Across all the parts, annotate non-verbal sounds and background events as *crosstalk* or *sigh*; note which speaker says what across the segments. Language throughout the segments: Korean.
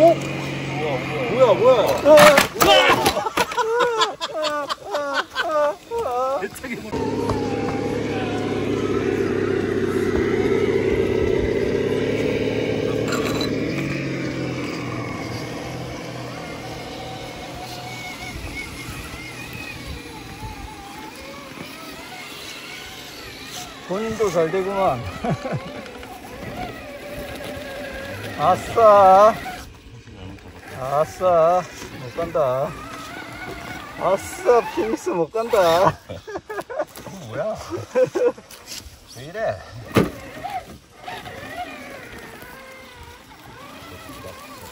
Speaker 1: 뭐야 뭐야
Speaker 2: 대책이 뭐
Speaker 1: 본인도 잘 되구만. *laughs* 아싸. 아싸. 못 간다. 아싸, 피닉스 못 간다.
Speaker 2: 뭐야 왜 이래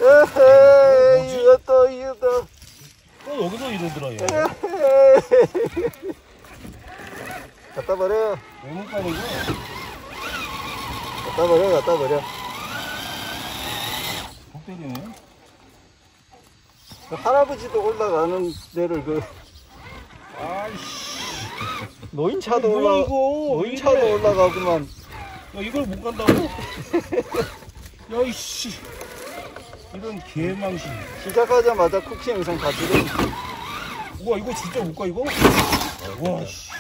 Speaker 1: 에헤이, 이것도, 이것도.
Speaker 2: 또 여기서 이러더라 얘.
Speaker 1: 갖다 버려.
Speaker 2: 너무 빠르고
Speaker 1: 갖다 버려, 갖다 버려.
Speaker 2: 복 때리네
Speaker 1: 그 할아버지도 올라가는 데를 그
Speaker 2: 아이씨
Speaker 1: 노인차도
Speaker 2: 뭐야,
Speaker 1: 올라
Speaker 2: 이거?
Speaker 1: 노인차도
Speaker 2: 왜 이래?
Speaker 1: 올라가구만.
Speaker 2: 야 이걸 못 간다고? *laughs* 야이씨 이런 개망신
Speaker 1: 시작하자마자 쿠키 영상 다 찍은.
Speaker 2: 우와 이거 진짜 못 가 이거? 와 씨